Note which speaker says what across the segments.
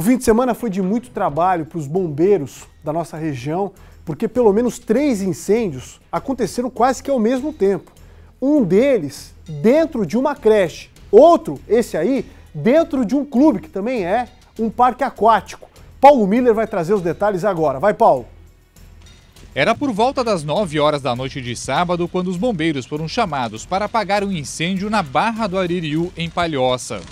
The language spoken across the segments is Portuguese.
Speaker 1: O fim de semana foi de muito trabalho para os bombeiros da nossa região, porque pelo menos três incêndios aconteceram quase que ao mesmo tempo. Um deles dentro de uma creche, outro, esse aí, dentro de um clube que também é um parque aquático. Paulo Miller vai trazer os detalhes agora. Vai, Paulo.
Speaker 2: Era por volta das 9 horas da noite de sábado quando os bombeiros foram chamados para apagar um incêndio na Barra do Aririu, em Palhoça.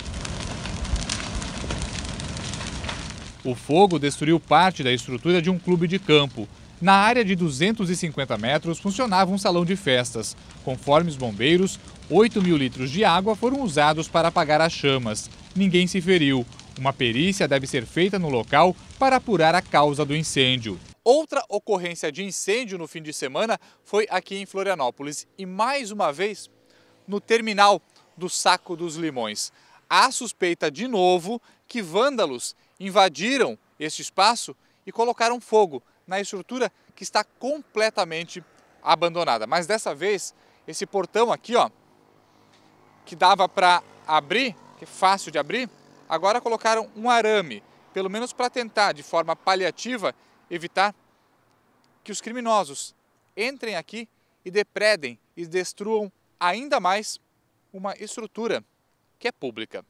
Speaker 2: O fogo destruiu parte da estrutura de um clube de campo. Na área de 250 metros funcionava um salão de festas. Conforme os bombeiros, 8 mil litros de água foram usados para apagar as chamas. Ninguém se feriu. Uma perícia deve ser feita no local para apurar a causa do incêndio. Outra ocorrência de incêndio no fim de semana foi aqui em Florianópolis e mais uma vez no terminal do Saco dos Limões. Há suspeita de novo que vândalos invadiram este espaço e colocaram fogo na estrutura que está completamente abandonada. Mas dessa vez, esse portão aqui, ó, que dava para abrir, que é fácil de abrir, agora colocaram um arame, pelo menos para tentar, de forma paliativa, evitar que os criminosos entrem aqui e depredem e destruam ainda mais uma estrutura que é pública.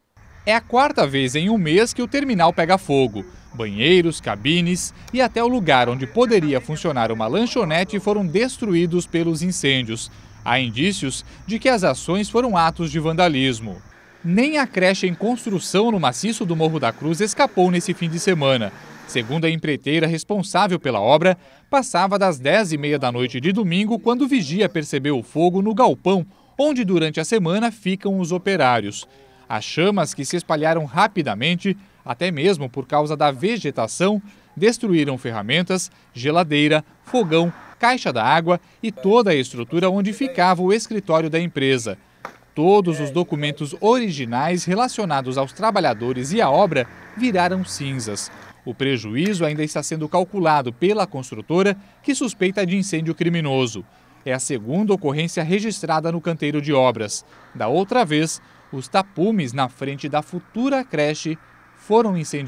Speaker 2: É a quarta vez em um mês que o terminal pega fogo. Banheiros, cabines e até o lugar onde poderia funcionar uma lanchonete foram destruídos pelos incêndios. Há indícios de que as ações foram atos de vandalismo. Nem a creche em construção no maciço do Morro da Cruz escapou nesse fim de semana. Segundo a empreiteira responsável pela obra, passava das 10h30 da noite de domingo quando o vigia percebeu o fogo no galpão, onde durante a semana ficam os operários. As chamas que se espalharam rapidamente, até mesmo por causa da vegetação, destruíram ferramentas, geladeira, fogão, caixa da água e toda a estrutura onde ficava o escritório da empresa. Todos os documentos originais relacionados aos trabalhadores e à obra viraram cinzas. O prejuízo ainda está sendo calculado pela construtora, que suspeita de incêndio criminoso. É a segunda ocorrência registrada no canteiro de obras. Da outra vez, os tapumes na frente da futura creche foram incendiados.